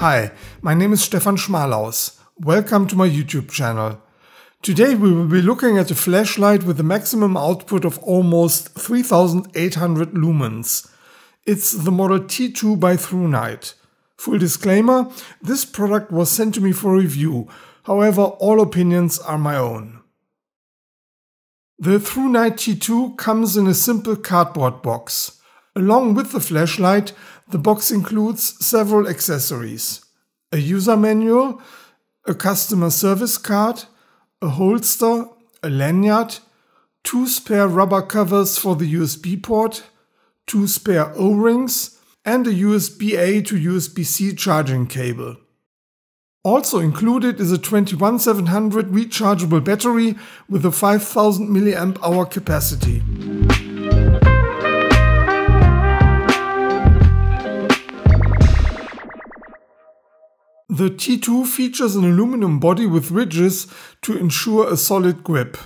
Hi, my name is Stefan Schmalhaus. Welcome to my YouTube channel. Today we will be looking at a flashlight with a maximum output of almost 3800 lumens. It's the model T2 by ThruNite. Full disclaimer, this product was sent to me for review, however all opinions are my own. The ThruNite T2 comes in a simple cardboard box. Along with the flashlight, the box includes several accessories. A user manual, a customer service card, a holster, a lanyard, two spare rubber covers for the USB port, two spare O-rings, and a USB-A to USB-C charging cable. Also included is a 21700 rechargeable battery with a 5000 mAh capacity. The T2 features an aluminum body with ridges to ensure a solid grip.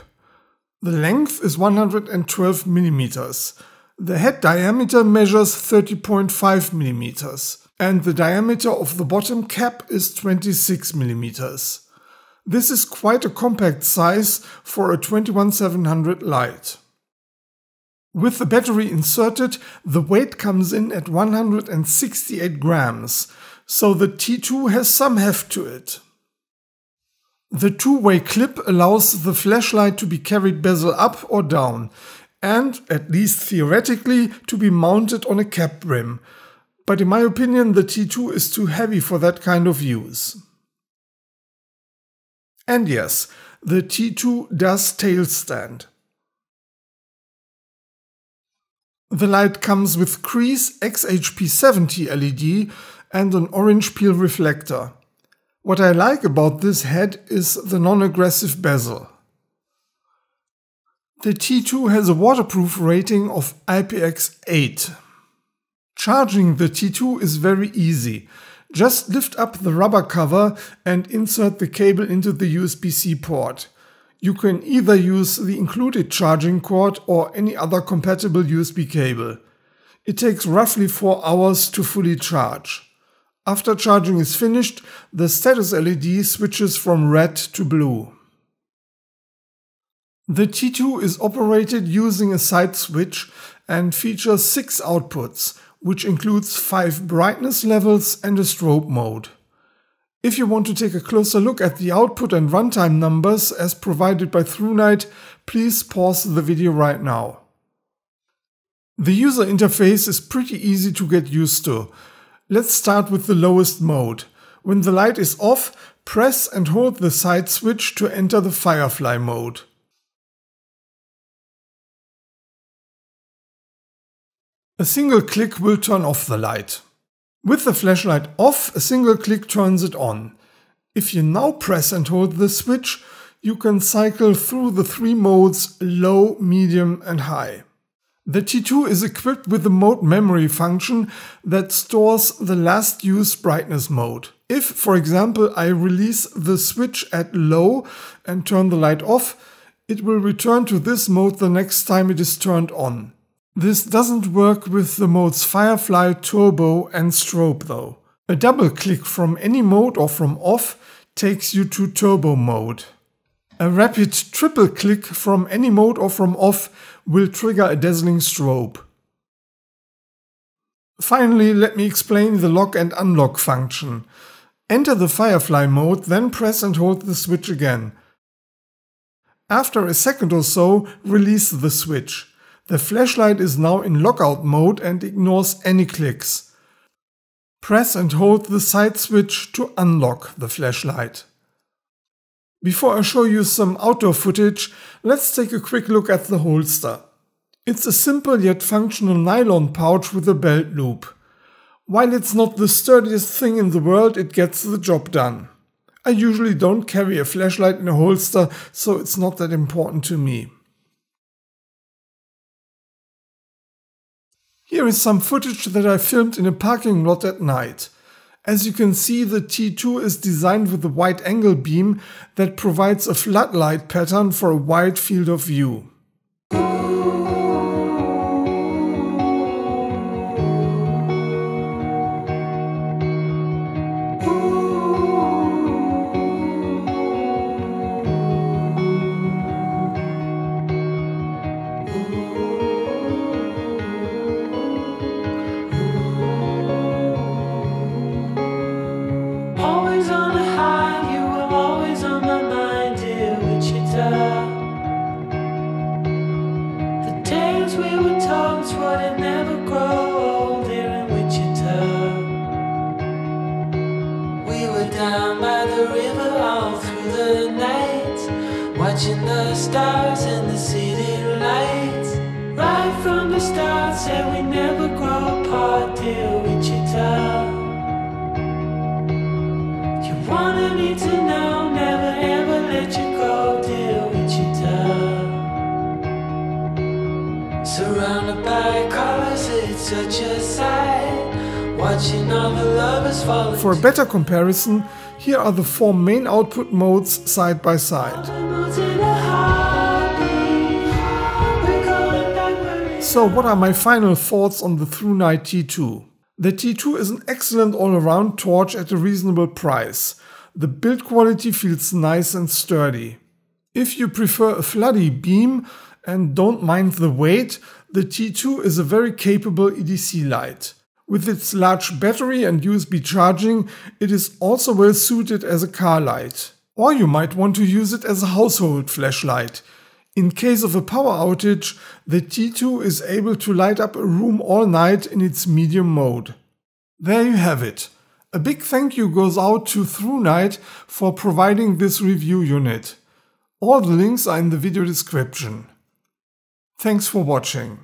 The length is 112 mm. The head diameter measures 30.5 mm and the diameter of the bottom cap is 26 mm. This is quite a compact size for a 21700 light. With the battery inserted, the weight comes in at 168 grams, so the T2 has some heft to it. The two-way clip allows the flashlight to be carried bezel up or down, and, at least theoretically, to be mounted on a cap rim, but in my opinion the T2 is too heavy for that kind of use. And yes, the T2 does tail stand. The light comes with Cree's XHP70 LED and an orange peel reflector. What I like about this head is the non-aggressive bezel. The T2 has a waterproof rating of IPX8. Charging the T2 is very easy. Just lift up the rubber cover and insert the cable into the USB-C port. You can either use the included charging cord or any other compatible USB cable. It takes roughly 4 hours to fully charge. After charging is finished, the status LED switches from red to blue. The T2 is operated using a side switch and features 6 outputs, which includes 5 brightness levels and a strobe mode. If you want to take a closer look at the output and runtime numbers as provided by ThruNite, please pause the video right now. The user interface is pretty easy to get used to. Let's start with the lowest mode. When the light is off, press and hold the side switch to enter the Firefly mode. A single click will turn off the light. With the flashlight off, a single click turns it on. If you now press and hold the switch, you can cycle through the three modes low, medium and high. The T2 is equipped with a mode memory function that stores the last used brightness mode. If, for example, I release the switch at low and turn the light off, it will return to this mode the next time it is turned on. This doesn't work with the modes Firefly, Turbo and Strobe though. A double click from any mode or from off takes you to Turbo mode. A rapid triple click from any mode or from off will trigger a dazzling strobe. Finally, let me explain the lock and unlock function. Enter the Firefly mode, then press and hold the switch again. After a second or so, release the switch. The flashlight is now in lockout mode and ignores any clicks. Press and hold the side switch to unlock the flashlight. Before I show you some outdoor footage, let's take a quick look at the holster. It's a simple yet functional nylon pouch with a belt loop. While it's not the sturdiest thing in the world, it gets the job done. I usually don't carry a flashlight in a holster, so it's not that important to me. Here is some footage that I filmed in a parking lot at night. As you can see, the T2 is designed with a wide angle beam that provides a floodlight pattern for a wide field of view. Watching the stars and the city lights. Right from the start, said we never grow apart, dear Wichita. You wanted me to know, never ever let you go, dear Wichita. Surrounded by colors, it's such a sight. For a better comparison, here are the four main output modes side by side. So what are my final thoughts on the ThruNite T2? The T2 is an excellent all-around torch at a reasonable price. The build quality feels nice and sturdy. If you prefer a floody beam and don't mind the weight, the T2 is a very capable EDC light. With its large battery and USB charging, it is also well suited as a car light. Or you might want to use it as a household flashlight. In case of a power outage, the T2 is able to light up a room all night in its medium mode. There you have it. A big thank you goes out to ThruNite for providing this review unit. All the links are in the video description. Thanks for watching.